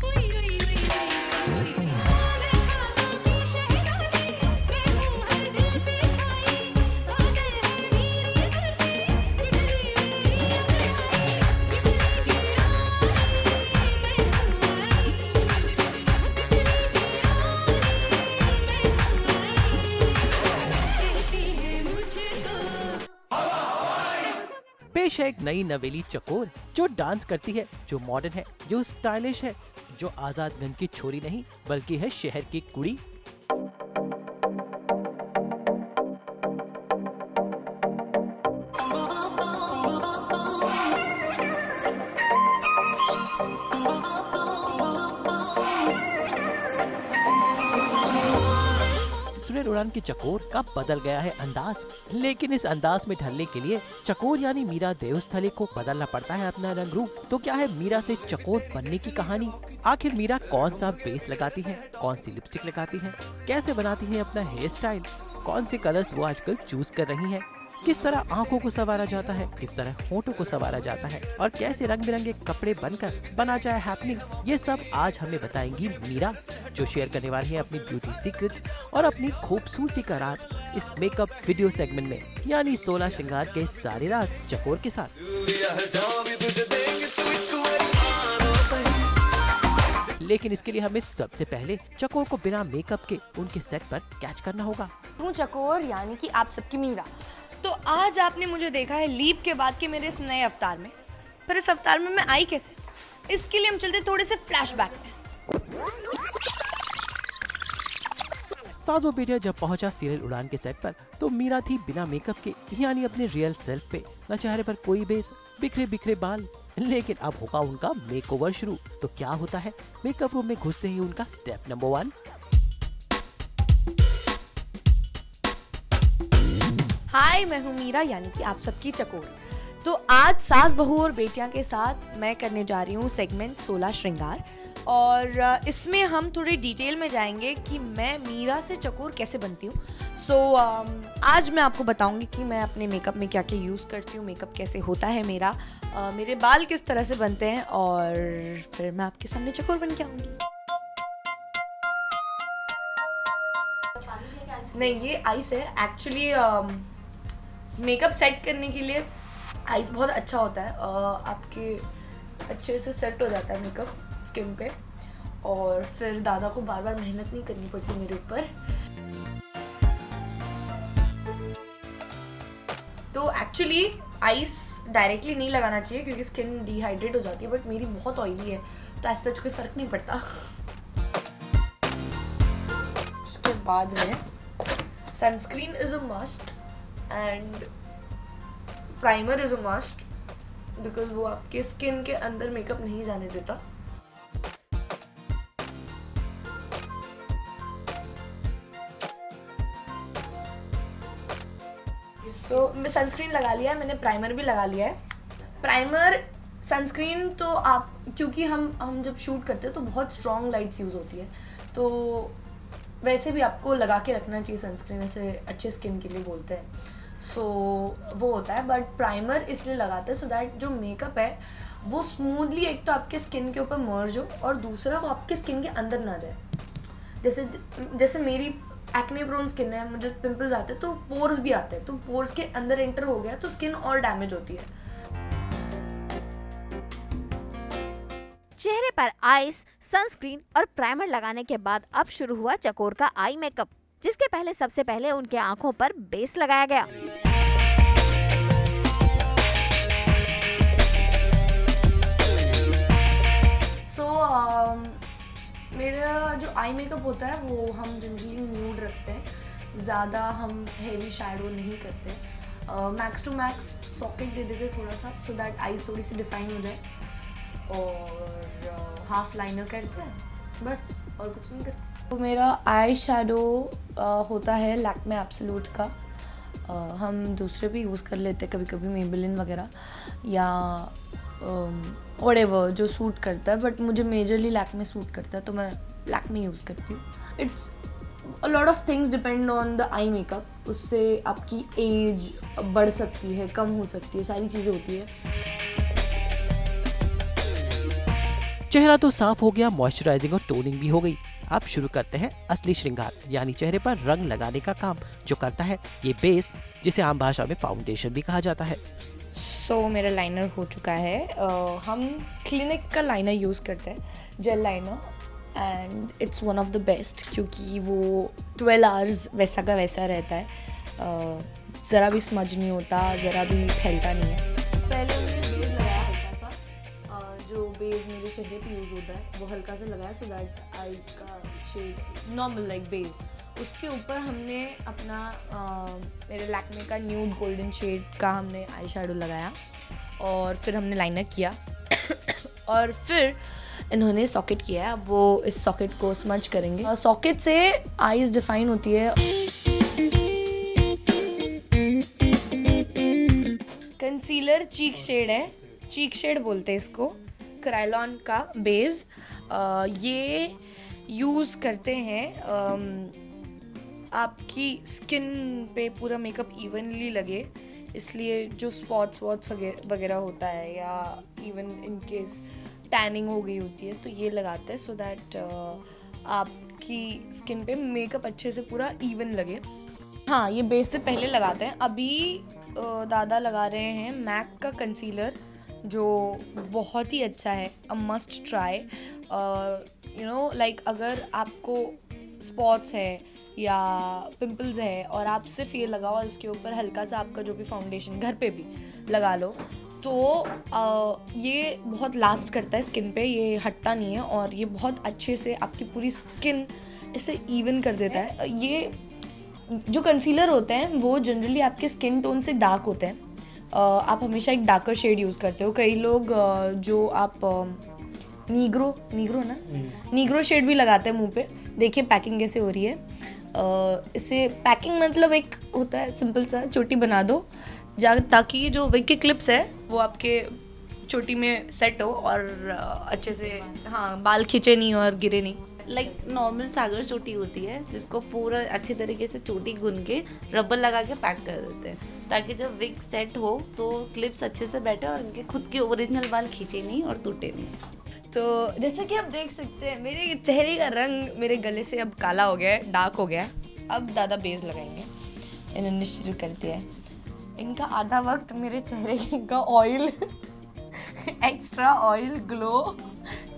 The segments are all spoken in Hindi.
Please. है एक नई नवेली चकोर जो डांस करती है, जो मॉडर्न है, जो स्टाइलिश है, जो आज़ाद गंज की छोरी नहीं, बल्कि है शहर की कुड़ी। की चकोर का बदल गया है अंदाज। लेकिन इस अंदाज में ढलने के लिए चकोर यानी मीरा देवस्थली को बदलना पड़ता है अपना रंग रूप। तो क्या है मीरा से चकोर बनने की कहानी? आखिर मीरा कौन सा बेस लगाती है? कौन सी लिपस्टिक लगाती है? कैसे बनाती है अपना हेयर स्टाइल? कौन से कलर्स वो आजकल चूज़ कर रही है? किस तरह आँखों को सवारा जाता है, किस तरह होठों को सवारा जाता है और कैसे रंग बिरंगे कपड़े बनकर बना जाए हैपनिंग ये सब आज हमें बताएँगी मीरा, जो शेयर करने वाली है अपनी ब्यूटी सीक्रेट्स और अपनी खूबसूरती का राज इस मेकअप वीडियो सेगमेंट में, यानी 16 श्रृंगार के सारे राज चकोर के साथ। लेकिन इसके लिए हमें सबसे पहले चकोर को बिना मेकअप के उनके सेट पर कैच करना होगा। हूँ चकोर, यानी कि आप सबकी मीरा। तो आज आपने मुझे देखा है लीप के बाद के मेरे इस नए अवतार में। पर इस अवतार में मैं आई कैसे? इसके लिए हम चलते थोड़े से फ्लैशबैक में। साजो बेटिया जब पहुँचा सीरियल उड़ान के सेट पर तो मीरा थी बिना मेकअप के, यानी अपने रियल सेल्फ पे। न चेहरे पर कोई बेस, बिखरे बिखरे बाल, लेकिन अब होगा उनका मेकओवर शुरू। तो क्या होता है? मेकअप रूम में घुसते ही उनका स्टेप नंबर वन हाय मैं हूँ मीरा यानी कि आप सबकी चकोर। तो आज सास बहू और बेटियाँ के साथ मैं करने जा रही हूँ सेगमेंट 16 श्रृंगार। और इसमें हम थोड़े डिटेल में जाएँगे कि मैं मीरा से चकोर कैसे बनती हूँ। सो so, आज मैं आपको बताऊँगी कि मैं अपने मेकअप में क्या क्या यूज़ करती हूँ मेकअप कैसे होता है मेरा। मेरे बाल किस तरह से बनते हैं और फिर मैं आपके सामने चकोर बन के आऊँगी। नहीं ये आइस है। एक्चुअली मेकअप सेट करने के लिए आइस बहुत अच्छा होता है आपके अच्छे से सेट हो जाता है मेकअप, स्किन पे। और फिर दादा को बार बार मेहनत नहीं करनी पड़ती मेरे ऊपर। तो एक्चुअली आइस डायरेक्टली नहीं लगाना चाहिए क्योंकि स्किन डिहाइड्रेट हो जाती है बट मेरी बहुत ऑयली है तो ऐसा कोई फ़र्क नहीं पड़ता। उसके बाद में sunscreen is a must and primer is a must because वो आपके स्किन के अंदर मेकअप नहीं जाने देता। सो so, मैं सनस्क्रीन लगा लिया है मैंने प्राइमर भी लगा लिया है। प्राइमर सनस्क्रीन तो आप क्योंकि हम हम जब शूट करते हैं तो बहुत स्ट्रॉन्ग लाइट्स यूज़ होती है। तो वैसे भी आपको लगा के रखना चाहिए सनस्क्रीन ऐसे अच्छे स्किन के लिए बोलते हैं। सो so, वो होता है बट प्राइमर इसलिए लगाते हैं सो दैट जो मेकअप है वो स्मूथली एक तो आपके स्किन के ऊपर मर्ज हो और दूसरा वो आपके स्किन के अंदर ना जाए। जैसे जैसे मेरी एक्ने प्रोन स्किन है मुझे पिंपल्स आते हैं तो पोर्स भी आते हैं तो पोर्स के अंदर एंटर हो गया तो स्किन और डैमेज होती है। चेहरे पर आइस सनस्क्रीन और प्राइमर लगाने के बाद अब शुरू हुआ चकोर का आई मेकअप जिसके पहले सबसे पहले उनके आँखों पर बेस लगाया गया। सो मेरा जो आई मेकअप होता है, वो हम जनरली न्यूड रखते हैं। ज़्यादा हम हेवी शैडो नहीं करते। मैक्स टू मैक्स सॉकेट दे देते थोड़ा सा सो दैट आईज थोड़ी सी डिफाइन हो जाए। और हाफ़ लाइनर करते हैं। बस, और कुछ नहीं करते। तो मेरा आई शेडो होता है लैक्मे एब्सोलूट का। अ, हम दूसरे भी यूज़ कर लेते हैं कभी कभी मेबलिन वगैरह या वडेवर जो सूट करता है बट मुझे मेजरली लैक्मे सूट करता है तो मैं लैक्मे यूज़ करती हूँ। It's a lot of things depend on the eye makeup उससे आपकी एज बढ़ सकती है कम हो सकती है सारी चीज़ें होती है। चेहरा तो साफ़ हो गया मॉइस्चराइजिंग और टोनिंग भी हो गई। अब शुरू करते हैं असली श्रृंगार यानी चेहरे पर रंग लगाने का काम जो करता है ये बेस जिसे आम भाषा में फाउंडेशन भी कहा जाता है। सो so, मेरा लाइनर हो चुका है। uh, हम क्लिनिक का लाइनर यूज़ करते हैं gel liner and it's one of the best क्योंकि वो ट्वेल्व आवर्स वैसा का वैसा रहता है। uh, ज़रा भी स्मज नहीं होता ज़रा भी फैलता नहीं है। पहले बेस मेरे चेहरे पे यूज़ होता है। वो हल्का सा लगाया सो दैट आईज का शेड नॉर्मल लाइक बेस उसके ऊपर हमने अपना आ, मेरे लैक्मे का न्यूड गोल्डन शेड का हमने आई शेडो लगाया और फिर हमने लाइनर किया। और फिर इन्होंने सॉकेट किया है। वो इस सॉकेट को स्मच करेंगे। सॉकेट से आईज डिफाइन होती है। कंसीलर चीक शेड है। चीक शेड बोलते हैं इसको। क्राइलॉन का बेस ये यूज़ करते हैं आपकी स्किन पे पूरा मेकअप इवनली लगे, इसलिए जो स्पॉट्स वॉट्स वगैरह होता है या इवन इन केस टैनिंग हो गई होती है तो ये लगाते हैं सो दैट आपकी स्किन पे मेकअप अच्छे से पूरा इवन लगे। हाँ ये बेस से पहले लगाते हैं। अभी दादा लगा रहे हैं मैक का कंसीलर जो बहुत ही अच्छा है a must try you know like अगर आपको स्पॉट्स है या पिंपल्स है और आप सिर्फ़ ये लगाओ और उसके ऊपर हल्का सा आपका जो भी फाउंडेशन घर पे भी लगा लो तो आ, ये बहुत लास्ट करता है स्किन पे ये हटता नहीं है और ये बहुत अच्छे से आपकी पूरी स्किन इसे इवन कर देता है. ये जो कंसीलर होते हैं वो जनरली आपके स्किन टोन से डार्क होते हैं. आप हमेशा एक डार्कर शेड यूज़ करते हो। कई लोग जो आप नीग्रो नीग्रो ना? नीग्रो हम्म। शेड भी लगाते हैं मुँह पे। देखिए पैकिंग कैसे हो रही है। इसे पैकिंग मतलब एक होता है सिंपल सा चोटी बना दो। जा ताकि जो विकी क्लिप्स है वो आपके चोटी में सेट हो और अच्छे से हाँ बाल खींचे नहीं और गिरे नहीं। लाइक नॉर्मल सागर चोटी होती है, जिसको पूरा अच्छे तरीके से चोटी गुन के रबर लगा के पैक कर देते हैं। ताकि जब विग सेट हो तो क्लिप्स अच्छे से बैठे और इनके खुद के ओरिजिनल बाल खींचे नहीं और टूटे नहीं। तो जैसे कि आप देख सकते हैं, मेरे चेहरे का रंग मेरे गले से अब काला हो गया है डार्क हो गया है। अब दादा बेस लगाएँगे। इन्होंने शुरू कर दिया है। इनका आधा वक्त मेरे चेहरे का ऑयल एक्स्ट्रा ऑयल ग्लो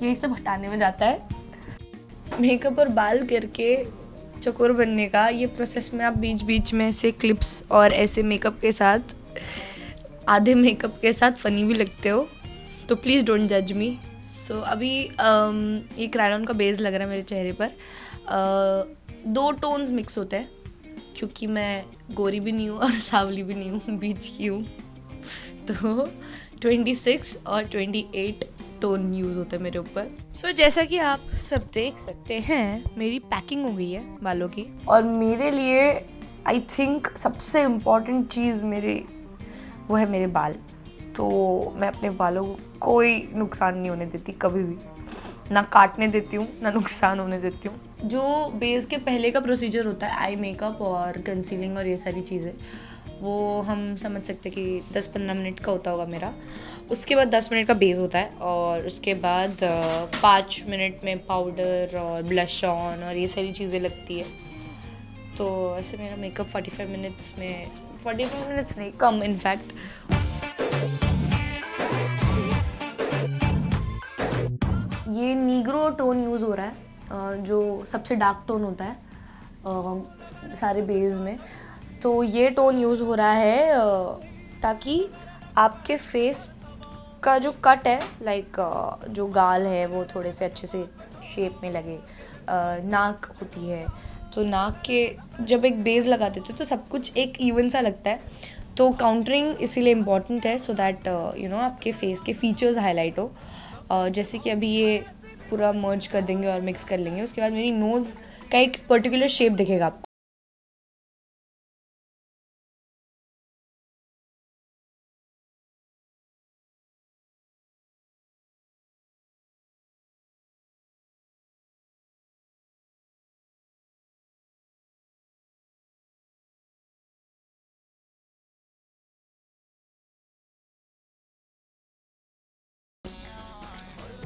यही सब हटाने में जाता है। मेकअप और बाल करके चकोर बनने का ये प्रोसेस में आप बीच बीच में ऐसे क्लिप्स और ऐसे मेकअप के साथ आधे मेकअप के साथ फ़नी भी लगते हो। तो प्लीज़ डोंट जज मी सो अभी um, ये क्रायन का बेस लग रहा है मेरे चेहरे पर। uh, दो टोन्स मिक्स होते हैं क्योंकि मैं गोरी भी नहीं हूँ और सावली भी नहीं हूँ बीच की हूँ। तो 26 और 28 टोन यूज़ होता है मेरे ऊपर। सो so, जैसा कि आप सब देख सकते हैं मेरी पैकिंग हो गई है बालों की। और मेरे लिए आई थिंक सबसे इंपॉर्टेंट चीज़ मेरे वो है मेरे बाल। तो मैं अपने बालों को कोई नुकसान नहीं होने देती कभी भी। ना काटने देती हूँ ना नुकसान होने देती हूँ। जो बेस के पहले का प्रोसीजर होता है आई मेकअप और कंसीलिंग और ये सारी चीज़ें वो हम समझ सकते कि 10-15 मिनट का होता होगा मेरा। उसके बाद 10 मिनट का बेस होता है और उसके बाद पाँच मिनट में पाउडर और ब्लश ऑन और ये सारी चीज़ें लगती है। तो ऐसे मेरा मेकअप 45 मिनट्स में 45 मिनट्स नहीं, कम इनफैक्ट ये नीग्रो टोन यूज़ हो रहा है जो सबसे डार्क टोन होता है सारे बेस में। तो ये टोन यूज़ हो रहा है ताकि आपके फेस का जो कट है लाइक जो गाल है वो थोड़े से अच्छे से शेप में लगे। नाक होती है तो नाक के जब एक बेस लगा देते तो सब कुछ एक इवन सा लगता है। तो काउंटरिंग इसीलिए इंपॉर्टेंट है सो दैट यू नो आपके फेस के फीचर्स हाईलाइट हो। uh, जैसे कि अभी ये पूरा मर्ज कर देंगे और मिक्स कर लेंगे उसके बाद मेरी नोज़ का एक पर्टिकुलर शेप दिखेगा आपको।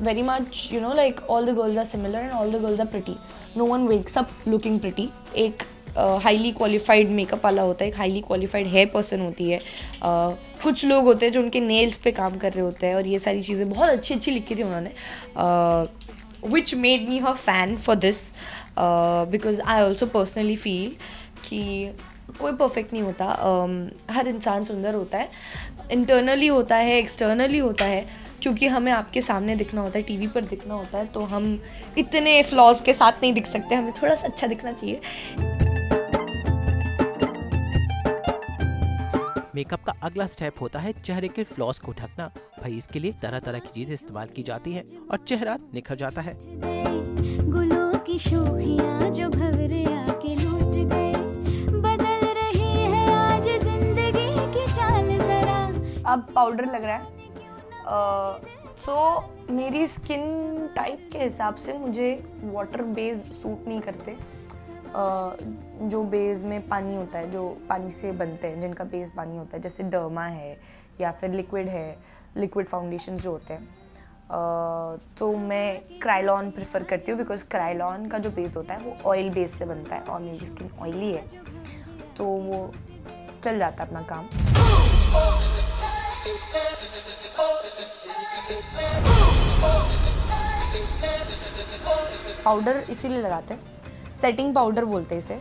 Very much you know like all the girls are similar and all the girls are pretty. No one wakes up looking pretty. एक हाईली क्वालिफाइड मेकअप वाला होता है एक हाईली क्वालिफाइड हेयर पर्सन होती है। uh, कुछ लोग होते हैं जो उनके नेल्स पे काम कर रहे होते हैं और ये सारी चीज़ें बहुत अच्छी अच्छी लिखी थी उन्होंने। Which made me her fan for this because I also personally feel कि कोई परफेक्ट नहीं होता। um, हर इंसान सुंदर होता है। इंटरनली होता है एक्सटर्नली होता है। क्योंकि हमें आपके सामने दिखना होता है टीवी पर दिखना होता है तो हम इतने फ्लॉज के साथ नहीं दिख सकते हमें थोड़ा सा अच्छा दिखना चाहिए। मेकअप का अगला स्टेप होता है चेहरे के फ्लॉस को ढकना। भाई इसके लिए तरह तरह की चीज़ें इस्तेमाल की जाती हैं और चेहरा निखर जाता है। गुलों की शोखियाँ जो भवरे आके लूट गए बदल रही है आज ज़िंदगी की चाल जरा। अब पाउडर लग रहा है। सो मेरी स्किन टाइप के हिसाब से मुझे वाटर बेस सूट नहीं करते। uh, जो बेस में पानी होता है जो पानी से बनते हैं जिनका बेस पानी होता है जैसे डर्मा है या फिर लिक्विड है लिक्विड फाउंडेशन जो होते हैं। तो मैं क्राइलॉन प्रेफर करती हूँ बिकॉज़ क्राइलॉन का जो बेस होता है वो ऑयल बेस से बनता है और मेरी स्किन ऑयली है। तो वो चल जाता है अपना काम। पाउडर इसीलिए लगाते हैं। सेटिंग पाउडर बोलते हैं इसे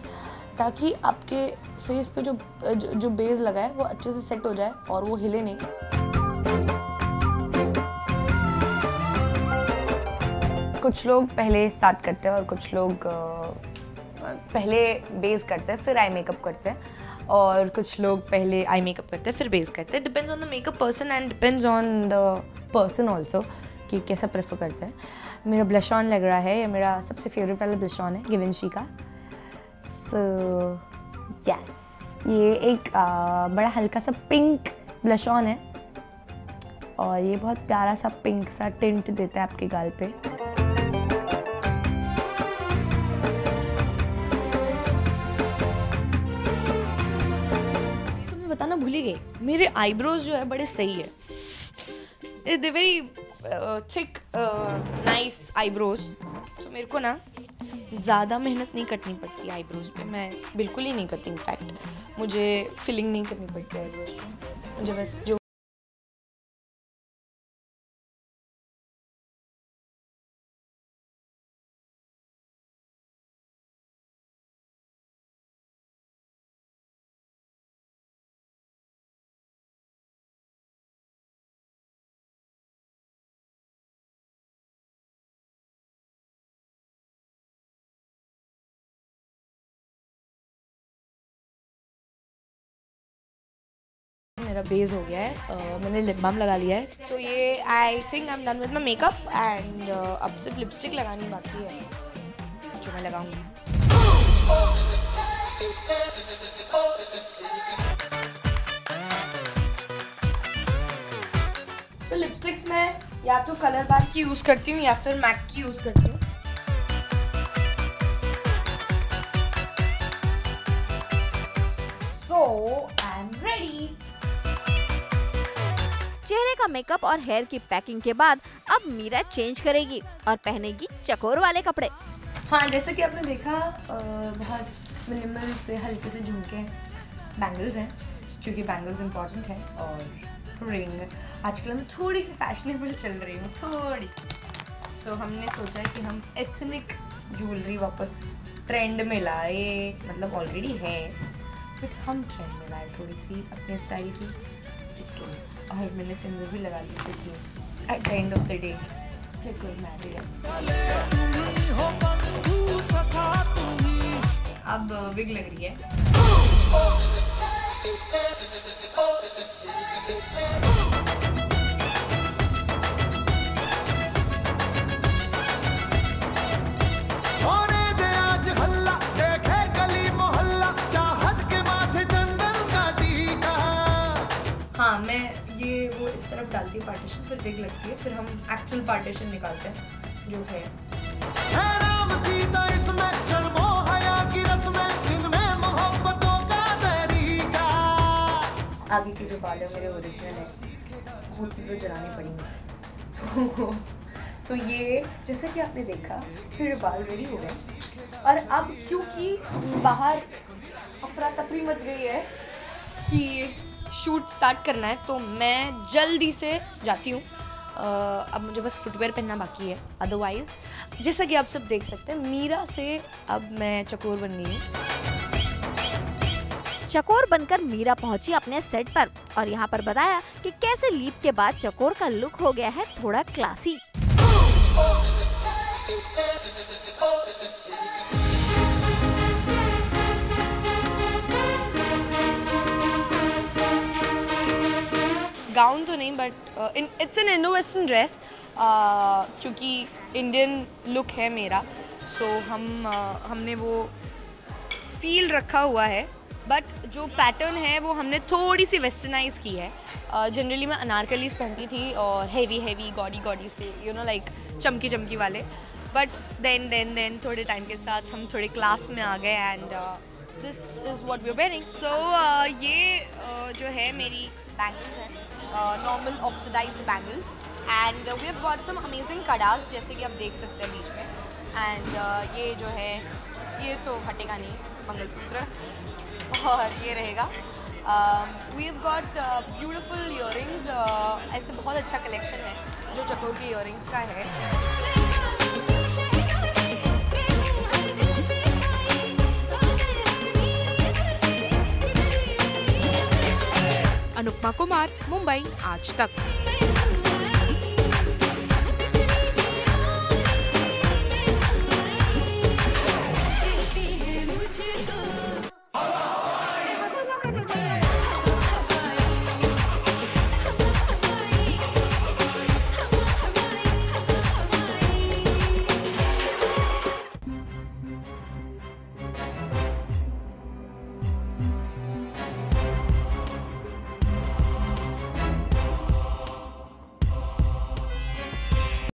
ताकि आपके फेस पे जो जो, बेस लगा है वो अच्छे से सेट हो जाए और वो हिले नहीं। कुछ लोग पहले स्टार्ट करते हैं और कुछ लोग पहले बेस करते हैं फिर आई मेकअप करते हैं। और कुछ लोग पहले आई मेकअप करते हैं फिर बेस करते हैं। Depends on the makeup person and depends on the person also कि कैसा प्रेफर करते हैं। मेरा ब्लश ऑन लग रहा है ये मेरा सबसे फेवरेट वाला ब्लश ऑन है गिवेंशी का। सो यस ये एक आ, बड़ा हल्का सा पिंक ब्लश ऑन है। और ये बहुत प्यारा सा पिंक सा टिंट देता है आपके गाल पे। बताना भूल गई। मेरे आईब्रोज जो है बड़े सही है। They very thick nice eyebrows तो मेरे को ना ज़्यादा मेहनत नहीं करनी पड़ती आईब्रोज पे। मैं बिल्कुल ही नहीं करती इनफैक्ट मुझे फिलिंग नहीं करनी पड़ती आईब्रोज पे। मुझे बस जो मेरा बेस हो गया है। uh, मैंने लिप बाम लगा लिया है। तो ये I think I am done with my makeup and अब सिर्फ़ लिपस्टिक लगानी बाकी है जो मैं लगाऊँगी। तो लिपस्टिक्स मैं या तो कलर बार की यूज़ करती हूँ या फिर मैक की यूज़ करती हूँ। चेहरे का मेकअप और हेयर की पैकिंग के बाद अब मीरा चेंज करेगी और पहनेगी चकोर वाले कपड़े। हाँ जैसे कि आपने देखा बहुत मिनिमल से हल्के से झुमके बैंगल्स हैं क्योंकि बैंगल्स इंपॉर्टेंट है और रिंग आजकल मैं थोड़ी सी फैशनेबल चल रही हूँ थोड़ी। सो so, हमने सोचा कि हम एथनिक ज्वेलरी वापस ट्रेंड में लाए मतलब ऑलरेडी है बट हम ट्रेंड में लाए थोड़ी सी अपने स्टाइल की इसलिए। और मैंने सिंदूर भी लगा ली थी at the end of the day चकोर मैरिड अब विग लग रही है। डालती हूँ पार्टीशन फिर विग लगती है फिर हम एक्चुअल पार्टीशन निकालते हैं जो है। आगे की जो बाल है मेरे ओरिजिनल है वो तो जलानी पड़ेंगी। तो तो ये जैसा कि आपने देखा फिर बाल रेडी हो गए। और अब क्योंकि बाहर अफरा तफरी मच गई है कि शूट स्टार्ट करना है तो मैं जल्दी से जाती हूँ। अब मुझे बस फुटवेयर पहनना बाकी है अदरवाइज़ जैसा कि आप सब देख सकते हैं, मीरा से अब मैं चकोर बन गई हूँ। चकोर बनकर मीरा पहुँची अपने सेट पर और यहाँ पर बताया कि कैसे लीप के बाद चकोर का लुक हो गया है थोड़ा क्लासी गाउन तो नहीं but it's an Indo western dress क्योंकि इंडियन लुक है मेरा सो so, हम uh, हमने वो फील रखा हुआ है बट जो पैटर्न है वो हमने थोड़ी सी वेस्टर्नाइज की है। जनरली मैं अनारकलीज पहनती थी और हैवी हैवी गॉडी गॉडी से यू नो लाइक चमकी चमकी वाले। बट देन देन देन थोड़े टाइम के साथ हम थोड़े क्लास में आ गए and this is what we wearing so ये uh, जो है मेरी बैंगल्स हैं normal oxidised bangles and we have got some amazing कडास जैसे कि आप देख सकते हैं बीच में. एंड ये जो है, ये तो हटेगा नहीं, मंगलसूत्र. और ये रहेगा. We have got beautiful earrings ऐसे बहुत अच्छा कलेक्शन है, जो चकोर के इयरिंग्स का है. अनुपमा कुमार मुंबई आज तक।